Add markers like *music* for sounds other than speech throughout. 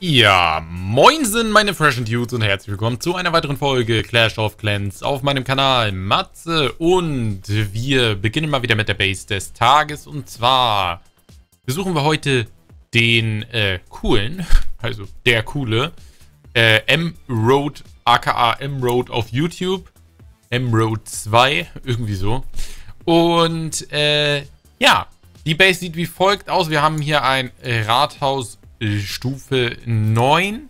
Ja, moinsen meine Fresh Dudes und herzlich willkommen zu einer weiteren Folge Clash of Clans auf meinem Kanal. Matze und wir beginnen mal wieder mit der Base des Tages und zwar besuchen wir heute den äh, coolen, *laughs* also der coole, äh, M-Road aka M-Road auf YouTube, M-Road 2, irgendwie so. Und äh, ja, die Base sieht wie folgt aus, wir haben hier ein Rathaus Stufe 9.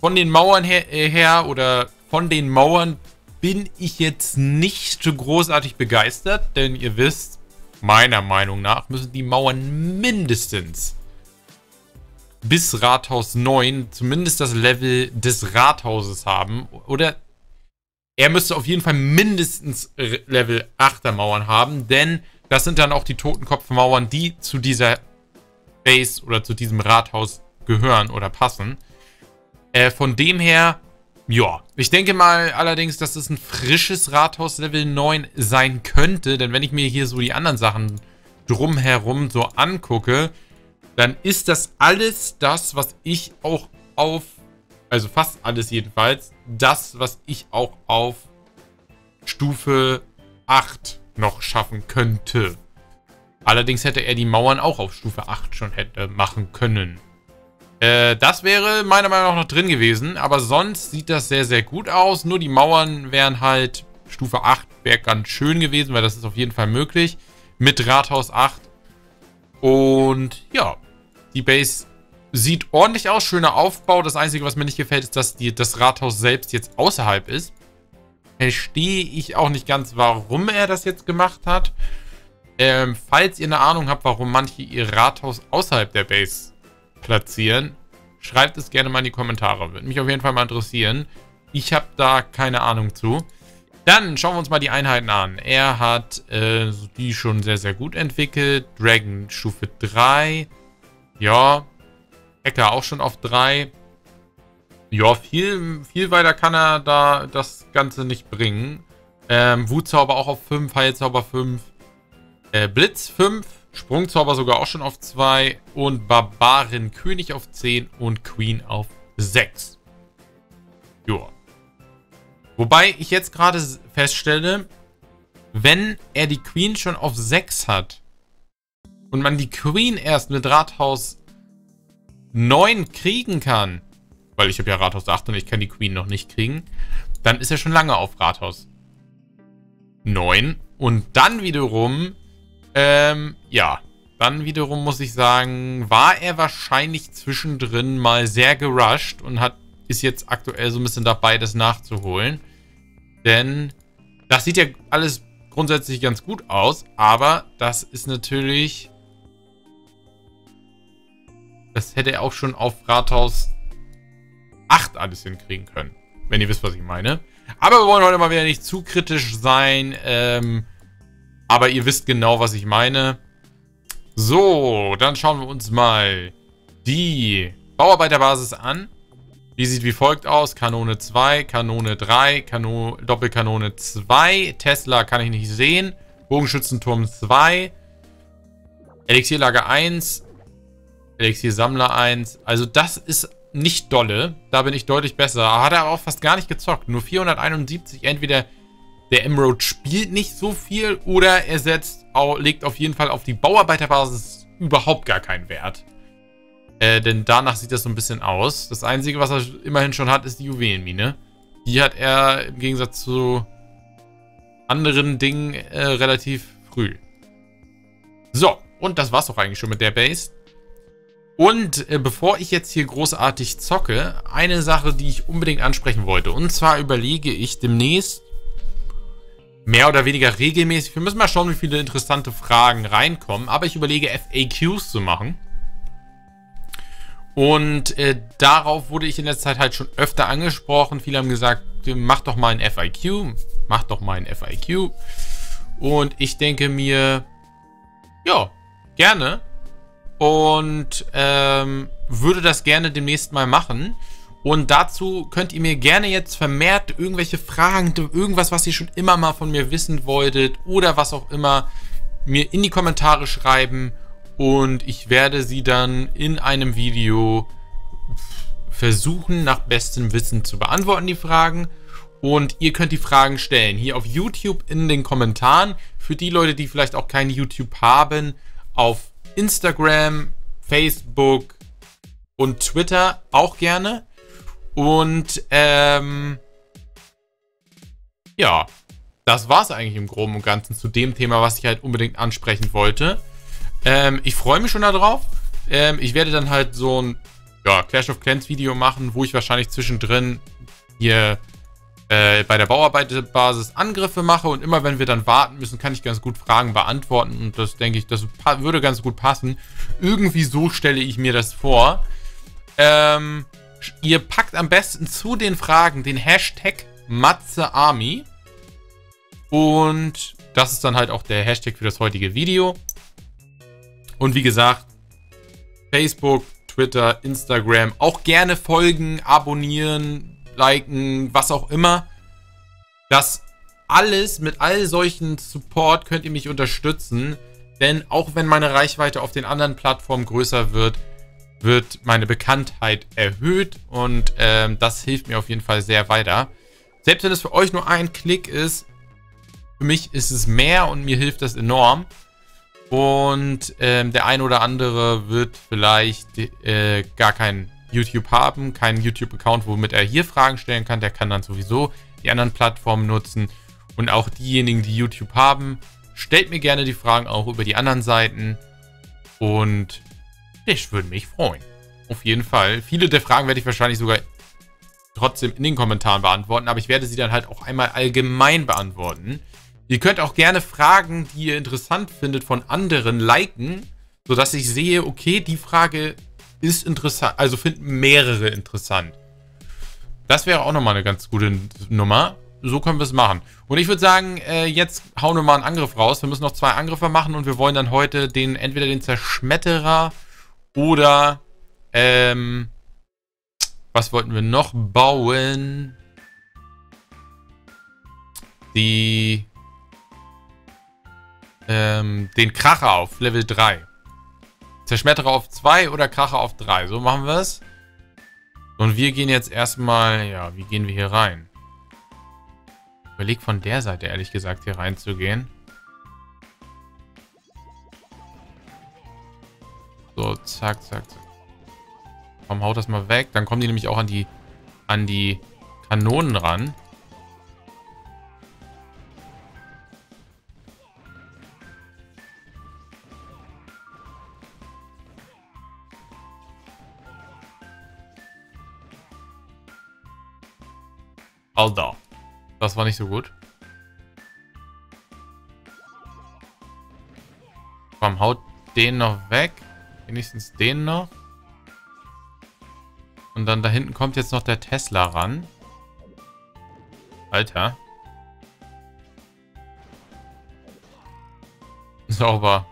Von den Mauern her, äh, her oder von den Mauern bin ich jetzt nicht so großartig begeistert, denn ihr wisst, meiner Meinung nach müssen die Mauern mindestens bis Rathaus 9 zumindest das Level des Rathauses haben. Oder er müsste auf jeden Fall mindestens Level 8er Mauern haben, denn das sind dann auch die Totenkopfmauern, die zu dieser Base oder zu diesem Rathaus gehören oder passen. Äh, von dem her, ja. Ich denke mal allerdings, dass es ein frisches Rathaus Level 9 sein könnte. Denn wenn ich mir hier so die anderen Sachen drumherum so angucke, dann ist das alles das, was ich auch auf, also fast alles jedenfalls, das, was ich auch auf Stufe 8 noch schaffen könnte. Allerdings hätte er die Mauern auch auf Stufe 8 schon hätte machen können. Äh, das wäre meiner Meinung nach noch drin gewesen, aber sonst sieht das sehr, sehr gut aus. Nur die Mauern wären halt, Stufe 8 wäre ganz schön gewesen, weil das ist auf jeden Fall möglich. Mit Rathaus 8. Und ja, die Base sieht ordentlich aus, schöner Aufbau. Das Einzige, was mir nicht gefällt, ist, dass die, das Rathaus selbst jetzt außerhalb ist. Verstehe ich auch nicht ganz, warum er das jetzt gemacht hat. Ähm, falls ihr eine Ahnung habt, warum manche ihr Rathaus außerhalb der Base platzieren, schreibt es gerne mal in die Kommentare. Würde mich auf jeden Fall mal interessieren. Ich habe da keine Ahnung zu. Dann schauen wir uns mal die Einheiten an. Er hat äh, die schon sehr, sehr gut entwickelt. Dragon Stufe 3. Ja. Hacker auch schon auf 3. Ja, viel, viel weiter kann er da das Ganze nicht bringen. Ähm, Wutzauber auch auf 5, Heilzauber 5. Äh, Blitz 5, Sprungzauber sogar auch schon auf 2 und Barbarenkönig auf 10 und Queen auf 6. Joa. Wobei ich jetzt gerade feststelle, wenn er die Queen schon auf 6 hat und man die Queen erst mit Rathaus 9 kriegen kann, weil ich habe ja Rathaus 8 und ich kann die Queen noch nicht kriegen, dann ist er schon lange auf Rathaus 9 und dann wiederum ähm, ja. Dann wiederum muss ich sagen, war er wahrscheinlich zwischendrin mal sehr gerusht und hat, ist jetzt aktuell so ein bisschen dabei, das nachzuholen. Denn das sieht ja alles grundsätzlich ganz gut aus, aber das ist natürlich... Das hätte er auch schon auf Rathaus 8 alles hinkriegen können. Wenn ihr wisst, was ich meine. Aber wir wollen heute mal wieder nicht zu kritisch sein. Ähm, aber ihr wisst genau, was ich meine. So, dann schauen wir uns mal die Bauarbeiterbasis an. Die sieht wie folgt aus. Kanone 2, Kanone 3, Kano Doppelkanone 2. Tesla kann ich nicht sehen. Bogenschützenturm 2. Elixierlager 1. Elixiersammler 1. Also das ist nicht dolle. Da bin ich deutlich besser. Hat er auch fast gar nicht gezockt. Nur 471. Entweder der Emerald spielt nicht so viel oder er setzt, legt auf jeden Fall auf die Bauarbeiterbasis überhaupt gar keinen Wert. Äh, denn danach sieht das so ein bisschen aus. Das Einzige, was er immerhin schon hat, ist die Juwelenmine. Die hat er im Gegensatz zu anderen Dingen äh, relativ früh. So, und das war's auch eigentlich schon mit der Base. Und äh, bevor ich jetzt hier großartig zocke, eine Sache, die ich unbedingt ansprechen wollte. Und zwar überlege ich demnächst mehr oder weniger regelmäßig. Wir müssen mal schauen, wie viele interessante Fragen reinkommen. Aber ich überlege, FAQs zu machen. Und äh, darauf wurde ich in letzter Zeit halt schon öfter angesprochen. Viele haben gesagt, mach doch mal ein FIQ. Mach doch mal ein FIQ. Und ich denke mir, ja, gerne. Und ähm, würde das gerne demnächst mal machen. Und dazu könnt ihr mir gerne jetzt vermehrt irgendwelche Fragen, irgendwas, was ihr schon immer mal von mir wissen wolltet oder was auch immer, mir in die Kommentare schreiben und ich werde sie dann in einem Video versuchen, nach bestem Wissen zu beantworten, die Fragen. Und ihr könnt die Fragen stellen. Hier auf YouTube in den Kommentaren. Für die Leute, die vielleicht auch kein YouTube haben, auf Instagram, Facebook und Twitter auch gerne. Und ähm, ja, das war es eigentlich im Groben und Ganzen zu dem Thema, was ich halt unbedingt ansprechen wollte. Ähm, ich freue mich schon darauf. Ähm, ich werde dann halt so ein ja, Clash of Clans Video machen, wo ich wahrscheinlich zwischendrin hier äh, bei der Bauarbeiterbasis Angriffe mache und immer wenn wir dann warten müssen, kann ich ganz gut Fragen beantworten und das denke ich, das würde ganz gut passen. Irgendwie so stelle ich mir das vor. Ähm, ihr packt am besten zu den Fragen den Hashtag MatzeArmy und das ist dann halt auch der Hashtag für das heutige Video. Und wie gesagt, Facebook, Twitter, Instagram. Auch gerne folgen, abonnieren, liken, was auch immer. Das alles, mit all solchen Support könnt ihr mich unterstützen. Denn auch wenn meine Reichweite auf den anderen Plattformen größer wird, wird meine Bekanntheit erhöht. Und ähm, das hilft mir auf jeden Fall sehr weiter. Selbst wenn es für euch nur ein Klick ist, für mich ist es mehr und mir hilft das enorm. Und ähm, der ein oder andere wird vielleicht äh, gar kein YouTube haben, keinen YouTube-Account, womit er hier Fragen stellen kann. Der kann dann sowieso die anderen Plattformen nutzen. Und auch diejenigen, die YouTube haben, stellt mir gerne die Fragen auch über die anderen Seiten. Und ich würde mich freuen. Auf jeden Fall. Viele der Fragen werde ich wahrscheinlich sogar trotzdem in den Kommentaren beantworten, aber ich werde sie dann halt auch einmal allgemein beantworten. Ihr könnt auch gerne Fragen, die ihr interessant findet, von anderen liken, sodass ich sehe, okay, die Frage ist interessant, also finden mehrere interessant. Das wäre auch nochmal eine ganz gute Nummer. So können wir es machen. Und ich würde sagen, äh, jetzt hauen wir mal einen Angriff raus. Wir müssen noch zwei Angriffe machen und wir wollen dann heute den entweder den Zerschmetterer oder ähm, was wollten wir noch bauen? Die ähm, den Kracher auf Level 3. Zerschmetterer auf 2 oder Kracher auf 3. So machen wir es. Und wir gehen jetzt erstmal, ja, wie gehen wir hier rein? Ich überleg von der Seite, ehrlich gesagt, hier reinzugehen. So, zack, zack, zack. Komm, haut das mal weg. Dann kommen die nämlich auch an die, an die Kanonen ran. Alter. Das war nicht so gut. Komm, haut den noch weg. Wenigstens den noch. Und dann da hinten kommt jetzt noch der Tesla ran. Alter. *laughs* Sauber.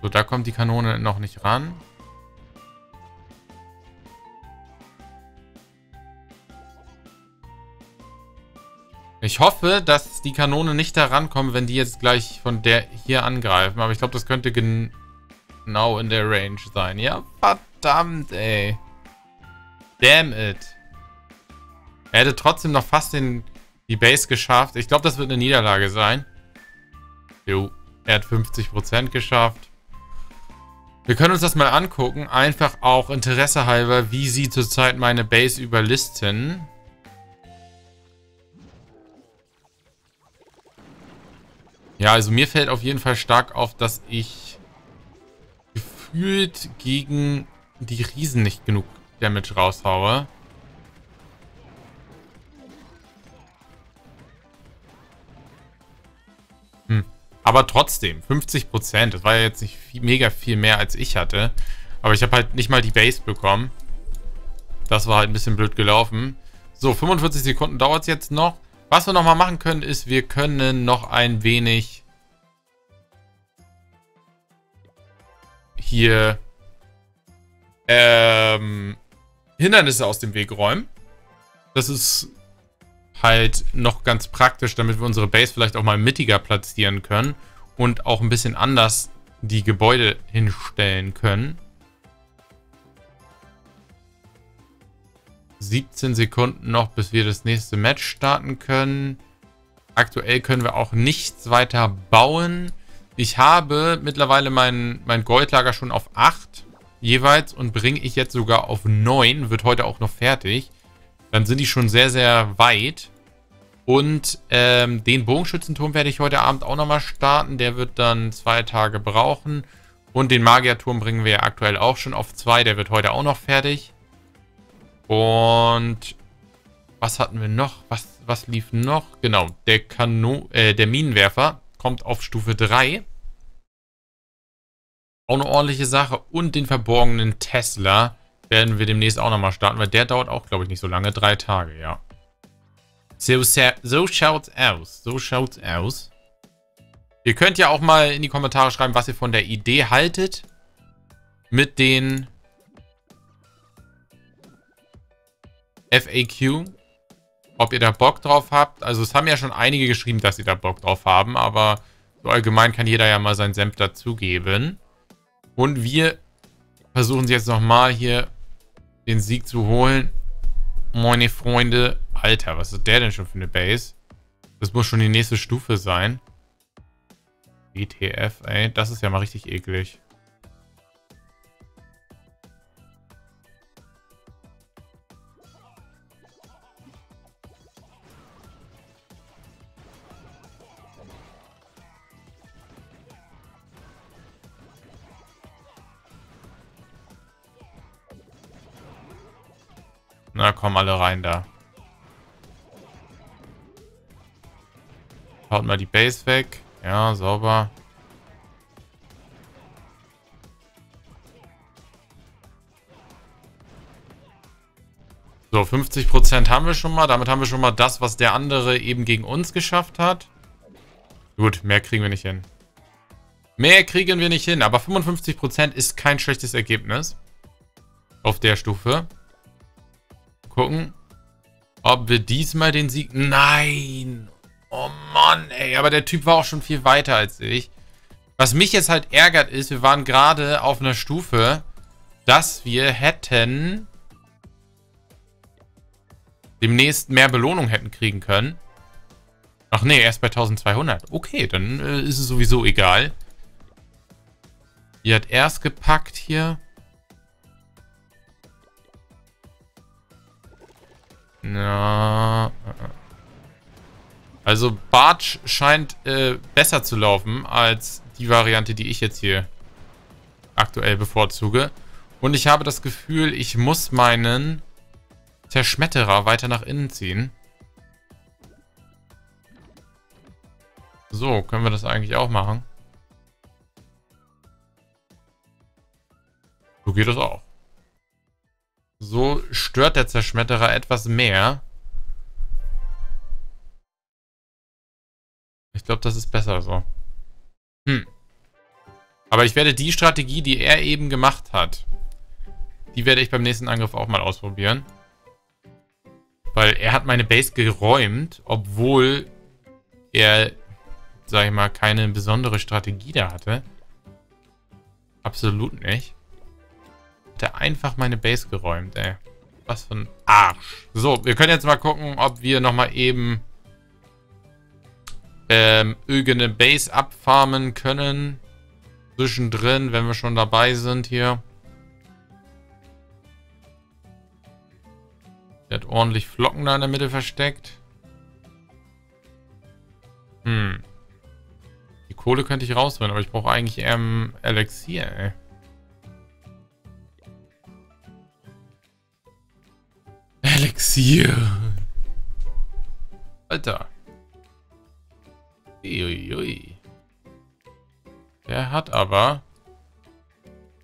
So, da kommt die Kanone noch nicht ran. Ich hoffe, dass die Kanonen nicht da rankommen, wenn die jetzt gleich von der hier angreifen. Aber ich glaube, das könnte genau in der Range sein. Ja, verdammt, ey. Damn it. Er hätte trotzdem noch fast den, die Base geschafft. Ich glaube, das wird eine Niederlage sein. Jo, er hat 50% geschafft. Wir können uns das mal angucken. Einfach auch Interesse halber, wie sie zurzeit meine Base überlisten. Ja, also mir fällt auf jeden Fall stark auf, dass ich gefühlt gegen die Riesen nicht genug Damage raushaue. Hm. Aber trotzdem, 50%. Das war ja jetzt nicht viel, mega viel mehr, als ich hatte. Aber ich habe halt nicht mal die Base bekommen. Das war halt ein bisschen blöd gelaufen. So, 45 Sekunden dauert es jetzt noch. Was wir nochmal machen können, ist, wir können noch ein wenig hier ähm, Hindernisse aus dem Weg räumen. Das ist halt noch ganz praktisch, damit wir unsere Base vielleicht auch mal mittiger platzieren können und auch ein bisschen anders die Gebäude hinstellen können. 17 Sekunden noch, bis wir das nächste Match starten können. Aktuell können wir auch nichts weiter bauen. Ich habe mittlerweile mein, mein Goldlager schon auf 8 jeweils und bringe ich jetzt sogar auf 9. Wird heute auch noch fertig. Dann sind die schon sehr, sehr weit. Und ähm, den Bogenschützenturm werde ich heute Abend auch nochmal starten. Der wird dann zwei Tage brauchen. Und den Magierturm bringen wir ja aktuell auch schon auf 2. Der wird heute auch noch fertig. Und was hatten wir noch? Was, was lief noch? Genau, der Kano äh, der Minenwerfer kommt auf Stufe 3. Auch eine ordentliche Sache. Und den verborgenen Tesla werden wir demnächst auch nochmal starten, weil der dauert auch, glaube ich, nicht so lange. Drei Tage, ja. So, so schaut's aus. So schaut's aus. Ihr könnt ja auch mal in die Kommentare schreiben, was ihr von der Idee haltet. Mit den FAQ, ob ihr da Bock drauf habt. Also es haben ja schon einige geschrieben, dass sie da Bock drauf haben, aber so allgemein kann jeder ja mal seinen Senf dazugeben. Und wir versuchen es jetzt nochmal hier den Sieg zu holen. Meine Freunde. Alter, was ist der denn schon für eine Base? Das muss schon die nächste Stufe sein. ETF, ey. Das ist ja mal richtig eklig. Na, komm alle rein da. Haut mal die Base weg. Ja, sauber. So, 50% haben wir schon mal. Damit haben wir schon mal das, was der andere eben gegen uns geschafft hat. Gut, mehr kriegen wir nicht hin. Mehr kriegen wir nicht hin, aber 55% ist kein schlechtes Ergebnis. Auf der Stufe gucken, ob wir diesmal den Sieg... Nein! Oh Mann, ey. Aber der Typ war auch schon viel weiter als ich. Was mich jetzt halt ärgert ist, wir waren gerade auf einer Stufe, dass wir hätten demnächst mehr Belohnung hätten kriegen können. Ach nee, erst bei 1200. Okay, dann äh, ist es sowieso egal. Die hat erst gepackt hier. Ja. Also Bartsch scheint äh, besser zu laufen als die Variante, die ich jetzt hier aktuell bevorzuge. Und ich habe das Gefühl, ich muss meinen Zerschmetterer weiter nach innen ziehen. So, können wir das eigentlich auch machen? So geht das auch. So stört der Zerschmetterer etwas mehr. Ich glaube, das ist besser so. Hm. Aber ich werde die Strategie, die er eben gemacht hat, die werde ich beim nächsten Angriff auch mal ausprobieren. Weil er hat meine Base geräumt, obwohl er, sag ich mal, keine besondere Strategie da hatte. Absolut nicht. Hat er einfach meine Base geräumt, ey. Was für ein Arsch. So, wir können jetzt mal gucken, ob wir nochmal eben ähm, irgendeine Base abfarmen können. Zwischendrin, wenn wir schon dabei sind hier. Der hat ordentlich Flocken da in der Mitte versteckt. Hm. Die Kohle könnte ich rausholen, aber ich brauche eigentlich ein Elixier, ey. Elixier. Alter. Uiuiui. Der hat aber...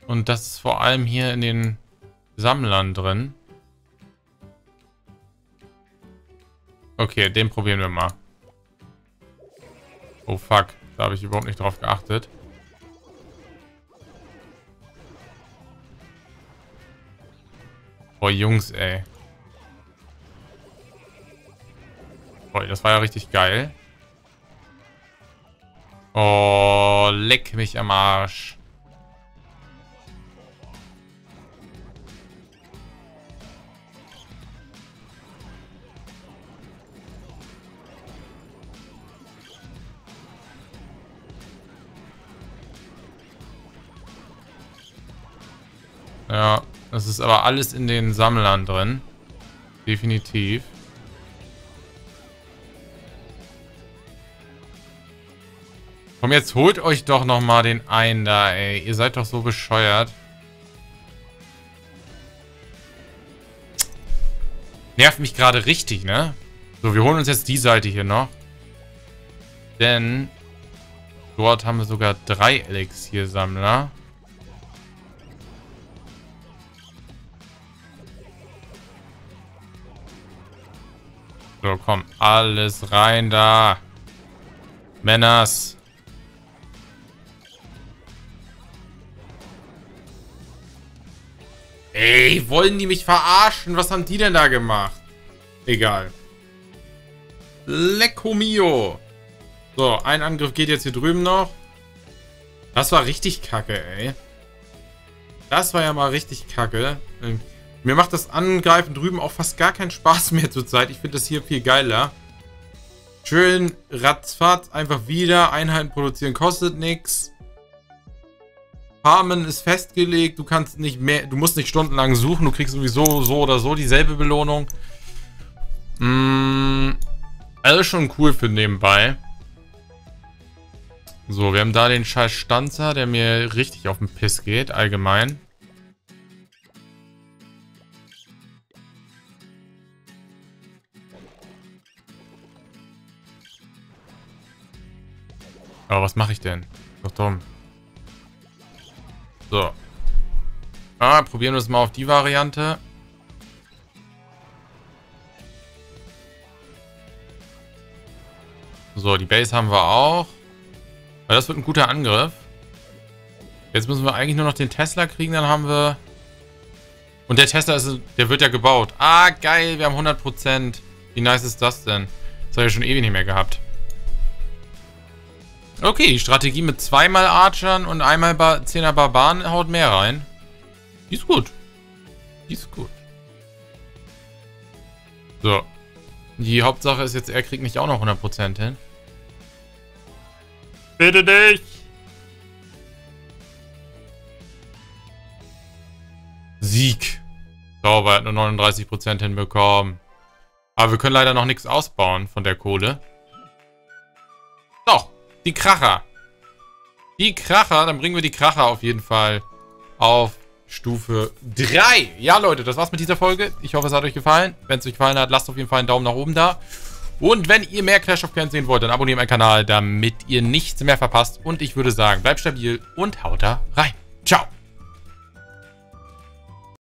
Und das ist vor allem hier in den Sammlern drin. Okay, den probieren wir mal. Oh fuck, da habe ich überhaupt nicht drauf geachtet. Boah, Jungs, ey. Toll, das war ja richtig geil. Oh, leck mich am Arsch. Ja, das ist aber alles in den Sammlern drin. Definitiv. Komm, jetzt holt euch doch nochmal den einen da, ey. Ihr seid doch so bescheuert. Nervt mich gerade richtig, ne? So, wir holen uns jetzt die Seite hier noch. Denn dort haben wir sogar drei Elixiersammler. So, komm, alles rein da. Männers. Ey, wollen die mich verarschen? Was haben die denn da gemacht? Egal. Lecco mio. So, ein Angriff geht jetzt hier drüben noch. Das war richtig kacke, ey. Das war ja mal richtig kacke. Mir macht das Angreifen drüben auch fast gar keinen Spaß mehr zurzeit. Ich finde das hier viel geiler. Schön ratzfatz, einfach wieder. Einheiten produzieren kostet nichts. Farmen ist festgelegt. Du kannst nicht mehr, du musst nicht stundenlang suchen. Du kriegst sowieso so oder so dieselbe Belohnung. Mm, alles schon cool für nebenbei. So, wir haben da den scheiß Stanzer, der mir richtig auf den Piss geht, allgemein. Aber was mache ich denn? Doch dumm. So. Ah, probieren wir es mal auf die Variante. So, die Base haben wir auch. Weil das wird ein guter Angriff. Jetzt müssen wir eigentlich nur noch den Tesla kriegen, dann haben wir... Und der Tesla, ist, der wird ja gebaut. Ah, geil, wir haben 100%. Wie nice ist das denn? Das habe ich schon ewig nicht mehr gehabt. Okay, die Strategie mit zweimal Archern und einmal ba 10er Barbaren haut mehr rein. Die ist gut. Die ist gut. So. Die Hauptsache ist jetzt, er kriegt nicht auch noch 100% hin. Bitte nicht! Sieg. Sauber, er hat nur 39% hinbekommen. Aber wir können leider noch nichts ausbauen von der Kohle. Die Kracher. Die Kracher, dann bringen wir die Kracher auf jeden Fall auf Stufe 3. Ja, Leute, das war's mit dieser Folge. Ich hoffe, es hat euch gefallen. Wenn es euch gefallen hat, lasst auf jeden Fall einen Daumen nach oben da. Und wenn ihr mehr Clash of Clans sehen wollt, dann abonniert meinen Kanal, damit ihr nichts mehr verpasst. Und ich würde sagen, bleibt stabil und haut da rein. Ciao.